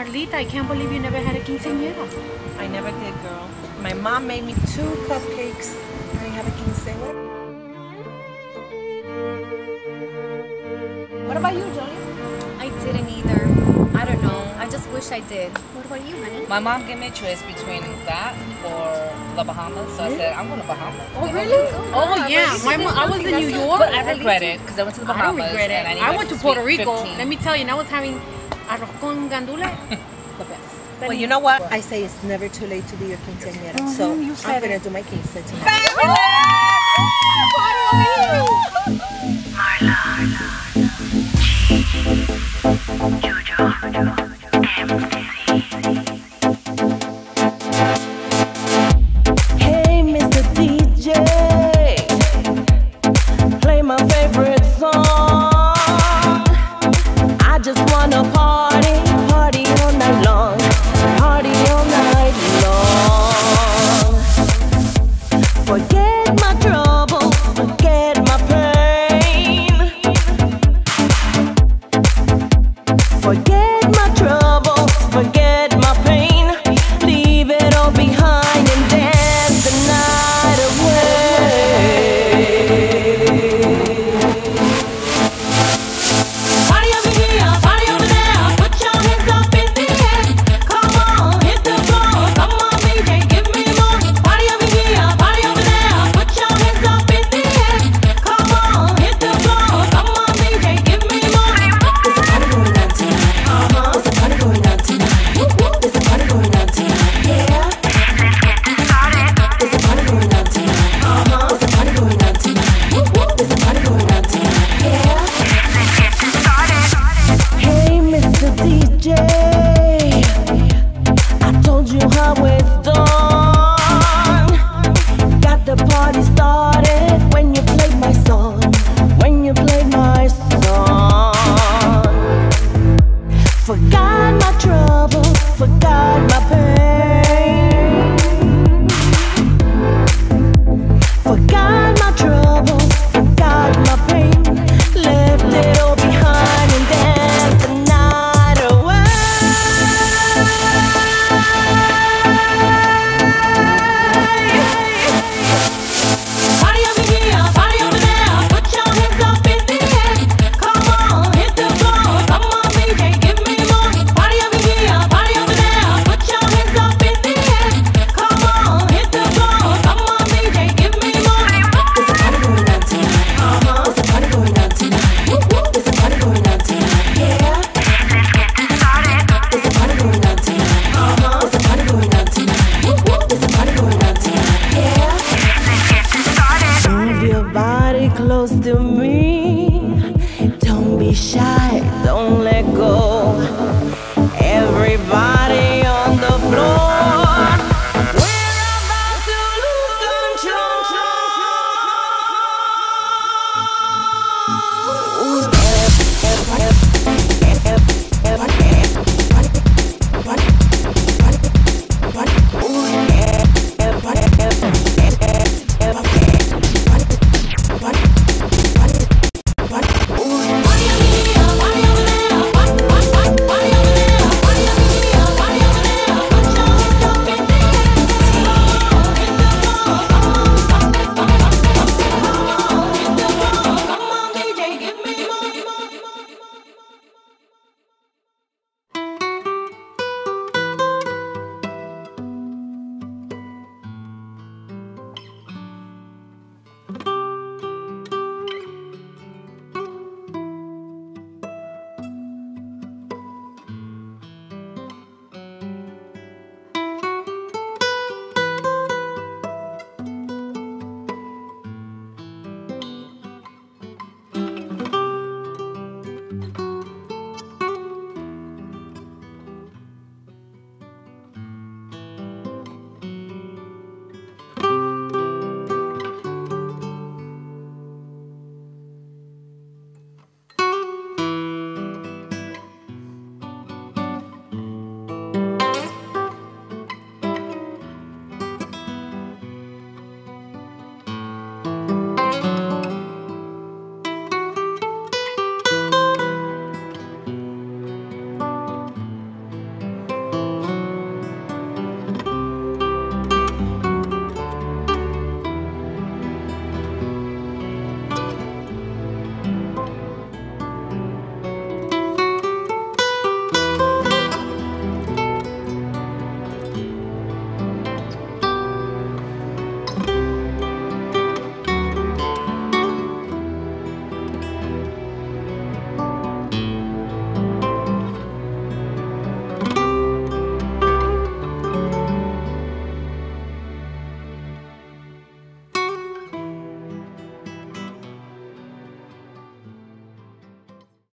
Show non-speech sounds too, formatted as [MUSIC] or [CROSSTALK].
Marlita, I can't believe you never had a quinceañera. I never did, girl. My mom made me two cupcakes. I didn't have a quinceañera. What about you, Johnny? I didn't either. I don't know. I just wish I did. What about you, honey? My mom gave me a choice between that or the Bahamas, so I said I'm going to Bahamas. Oh, really? Oh, oh yeah. My mom, I was in New York. But I regret it because I went to the Bahamas. I don't regret it. and I, I, went to Puerto Rico. 15. Let me tell you, and I was having arroz con gandula. [LAUGHS] the best. Well, you know what? I say it's never too late to be your quinceañera. so I'm gonna do my quince tonight. Behind Forgot my troubles, forgot my pain. me. Don't be shy, don't let go. Everybody.